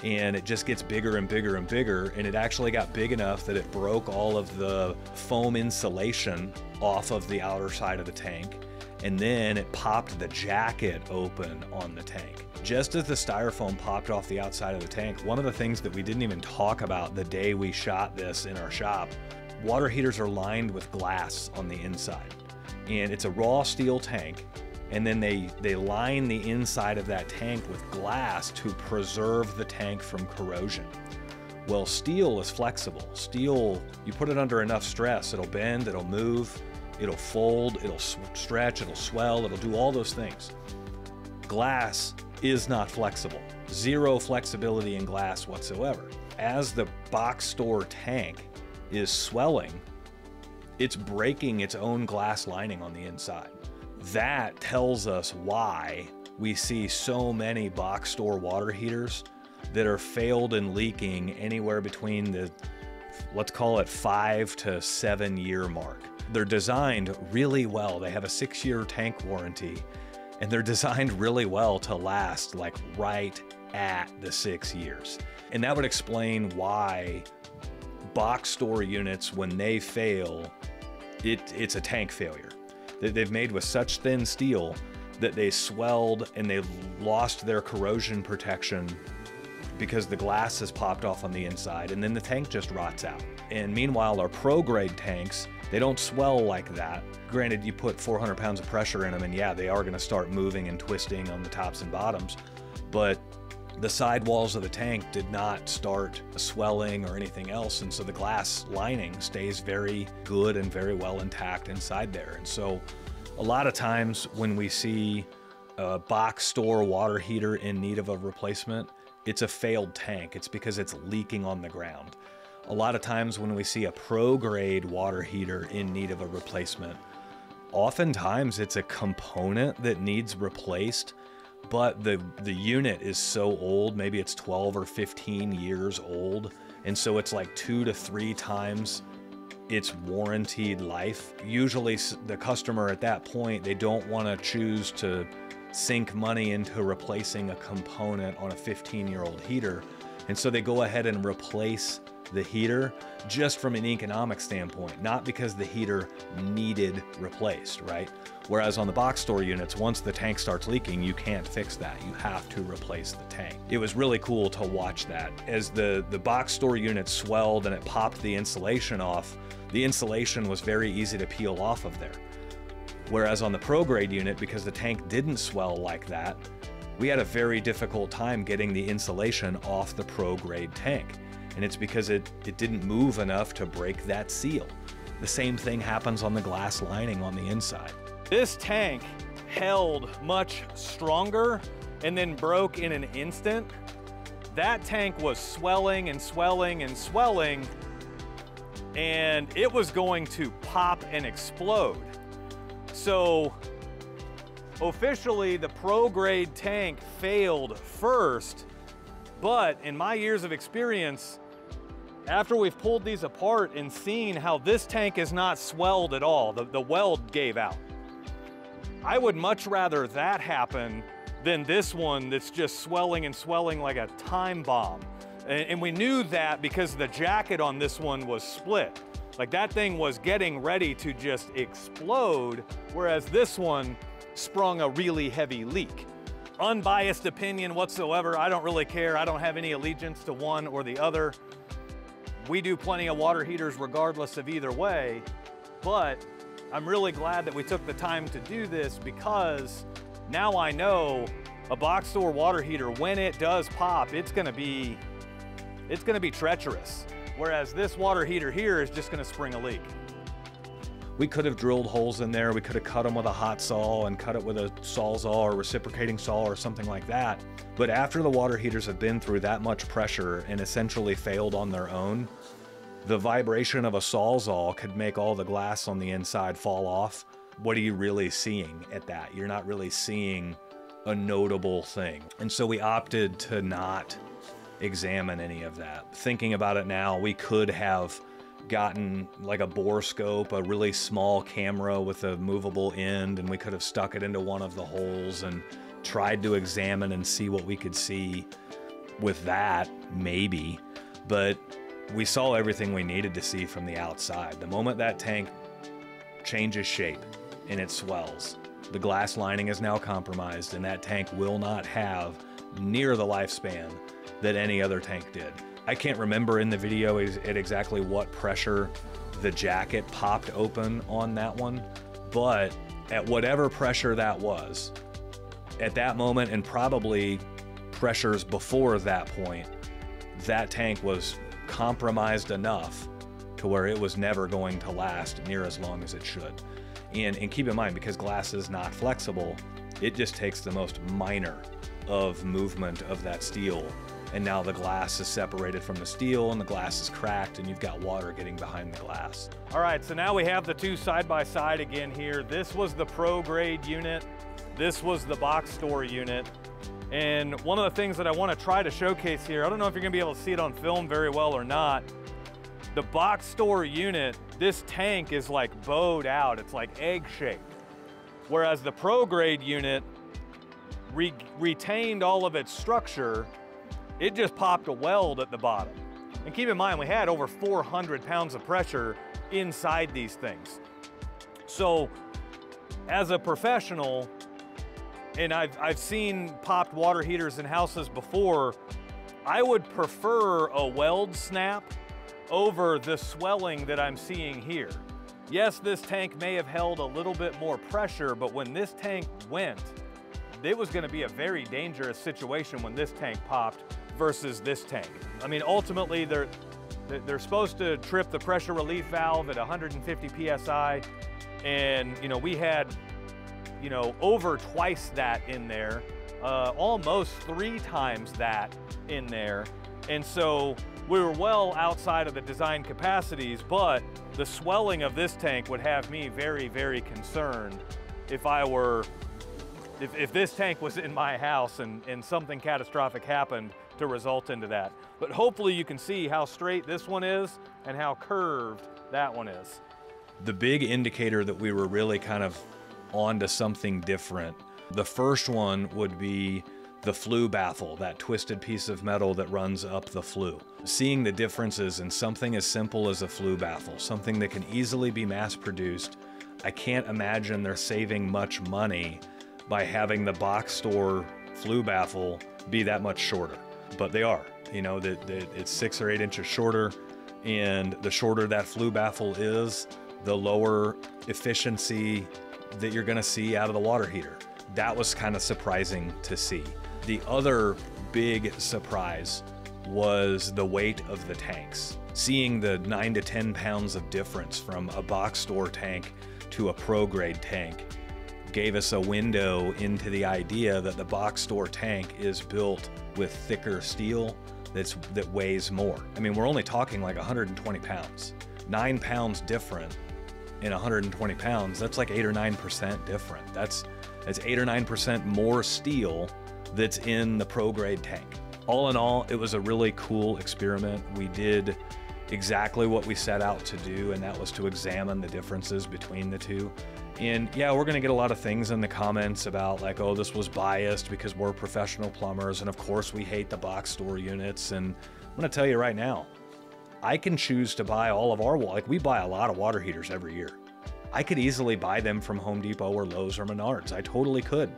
and it just gets bigger and bigger and bigger and it actually got big enough that it broke all of the foam insulation off of the outer side of the tank and then it popped the jacket open on the tank. Just as the styrofoam popped off the outside of the tank, one of the things that we didn't even talk about the day we shot this in our shop Water heaters are lined with glass on the inside, and it's a raw steel tank. And then they, they line the inside of that tank with glass to preserve the tank from corrosion. Well, steel is flexible. Steel, you put it under enough stress, it'll bend, it'll move, it'll fold, it'll stretch, it'll swell, it'll do all those things. Glass is not flexible. Zero flexibility in glass whatsoever. As the box store tank is swelling, it's breaking its own glass lining on the inside. That tells us why we see so many box store water heaters that are failed and leaking anywhere between the, let's call it five to seven year mark. They're designed really well. They have a six year tank warranty and they're designed really well to last like right at the six years. And that would explain why box store units, when they fail, it, it's a tank failure. They've made with such thin steel that they swelled and they lost their corrosion protection because the glass has popped off on the inside and then the tank just rots out. And meanwhile, our pro grade tanks, they don't swell like that. Granted, you put 400 pounds of pressure in them and yeah, they are gonna start moving and twisting on the tops and bottoms, but the side walls of the tank did not start swelling or anything else. And so the glass lining stays very good and very well intact inside there. And so a lot of times when we see a box store water heater in need of a replacement, it's a failed tank. It's because it's leaking on the ground. A lot of times when we see a pro grade water heater in need of a replacement, oftentimes it's a component that needs replaced but the the unit is so old maybe it's 12 or 15 years old and so it's like two to three times its warranted life. Usually the customer at that point they don't want to choose to sink money into replacing a component on a 15 year old heater and so they go ahead and replace the heater just from an economic standpoint, not because the heater needed replaced, right? Whereas on the box store units, once the tank starts leaking, you can't fix that. You have to replace the tank. It was really cool to watch that. As the, the box store unit swelled and it popped the insulation off, the insulation was very easy to peel off of there. Whereas on the pro grade unit, because the tank didn't swell like that, we had a very difficult time getting the insulation off the pro grade tank. And it's because it, it didn't move enough to break that seal. The same thing happens on the glass lining on the inside. This tank held much stronger and then broke in an instant. That tank was swelling and swelling and swelling and it was going to pop and explode. So officially the pro grade tank failed first, but in my years of experience, after we've pulled these apart and seen how this tank is not swelled at all, the, the weld gave out. I would much rather that happen than this one that's just swelling and swelling like a time bomb. And, and we knew that because the jacket on this one was split. Like that thing was getting ready to just explode, whereas this one sprung a really heavy leak. Unbiased opinion whatsoever, I don't really care. I don't have any allegiance to one or the other. We do plenty of water heaters regardless of either way, but I'm really glad that we took the time to do this because now I know a box store water heater, when it does pop, it's gonna be, it's gonna be treacherous. Whereas this water heater here is just gonna spring a leak. We could have drilled holes in there. We could have cut them with a hot saw and cut it with a sawzall or reciprocating saw or something like that. But after the water heaters have been through that much pressure and essentially failed on their own, the vibration of a sawzall could make all the glass on the inside fall off. What are you really seeing at that? You're not really seeing a notable thing. And so we opted to not examine any of that. Thinking about it now, we could have gotten like a borescope, a really small camera with a movable end, and we could have stuck it into one of the holes and tried to examine and see what we could see with that, maybe. But we saw everything we needed to see from the outside. The moment that tank changes shape and it swells, the glass lining is now compromised, and that tank will not have near the lifespan that any other tank did. I can't remember in the video at exactly what pressure the jacket popped open on that one, but at whatever pressure that was, at that moment and probably pressures before that point, that tank was compromised enough to where it was never going to last near as long as it should. And, and keep in mind, because glass is not flexible, it just takes the most minor of movement of that steel and now the glass is separated from the steel and the glass is cracked and you've got water getting behind the glass. All right, so now we have the two side by side again here. This was the pro grade unit. This was the box store unit. And one of the things that I wanna try to showcase here, I don't know if you're gonna be able to see it on film very well or not, the box store unit, this tank is like bowed out. It's like egg shaped. Whereas the pro grade unit re retained all of its structure it just popped a weld at the bottom. And keep in mind, we had over 400 pounds of pressure inside these things. So as a professional, and I've, I've seen popped water heaters in houses before, I would prefer a weld snap over the swelling that I'm seeing here. Yes, this tank may have held a little bit more pressure, but when this tank went, it was gonna be a very dangerous situation when this tank popped versus this tank. I mean, ultimately, they're, they're supposed to trip the pressure relief valve at 150 PSI. And, you know, we had, you know, over twice that in there, uh, almost three times that in there. And so we were well outside of the design capacities, but the swelling of this tank would have me very, very concerned if I were, if, if this tank was in my house and, and something catastrophic happened, to result into that. But hopefully you can see how straight this one is and how curved that one is. The big indicator that we were really kind of onto something different, the first one would be the, flue baffle, that twisted piece of metal that runs up the flue. Seeing the differences in something as simple as a flue baffle, something that can easily be mass produced, I can't imagine they're saving much money by having the box store flue baffle be that much shorter. But they are. You know, that it's six or eight inches shorter, and the shorter that flue baffle is, the lower efficiency that you're gonna see out of the water heater. That was kind of surprising to see. The other big surprise was the weight of the tanks. Seeing the 9 to 10 pounds of difference from a box store tank to a pro grade tank gave us a window into the idea that the box store tank is built with thicker steel that's that weighs more. I mean, we're only talking like 120 pounds. Nine pounds different in 120 pounds, that's like eight or nine percent different. That's that's eight or nine percent more steel that's in the pro grade tank. All in all, it was a really cool experiment. We did exactly what we set out to do, and that was to examine the differences between the two. And yeah, we're gonna get a lot of things in the comments about like, oh, this was biased because we're professional plumbers, and of course we hate the box store units. And I'm gonna tell you right now, I can choose to buy all of our like we buy a lot of water heaters every year. I could easily buy them from Home Depot or Lowe's or Menards. I totally could.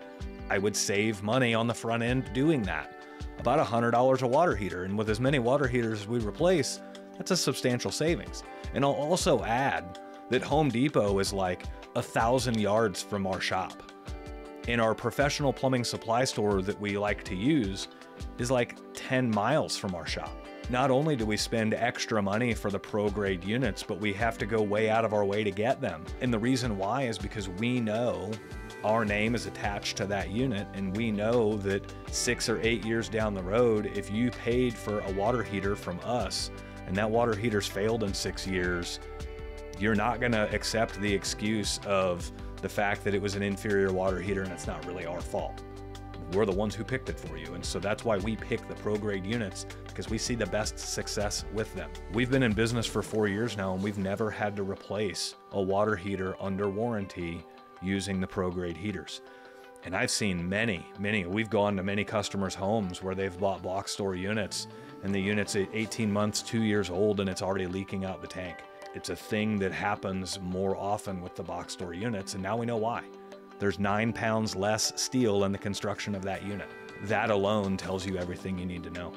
I would save money on the front end doing that. About $100 a water heater, and with as many water heaters as we replace, that's a substantial savings. And I'll also add that Home Depot is like a thousand yards from our shop. And our professional plumbing supply store that we like to use is like 10 miles from our shop. Not only do we spend extra money for the pro grade units, but we have to go way out of our way to get them. And the reason why is because we know our name is attached to that unit and we know that six or eight years down the road, if you paid for a water heater from us and that water heater's failed in six years, you're not gonna accept the excuse of the fact that it was an inferior water heater and it's not really our fault. We're the ones who picked it for you. And so that's why we pick the pro grade units because we see the best success with them. We've been in business for four years now and we've never had to replace a water heater under warranty using the pro grade heaters. And I've seen many, many, we've gone to many customers' homes where they've bought box store units and the unit's 18 months, two years old, and it's already leaking out the tank. It's a thing that happens more often with the box store units, and now we know why. There's nine pounds less steel in the construction of that unit. That alone tells you everything you need to know.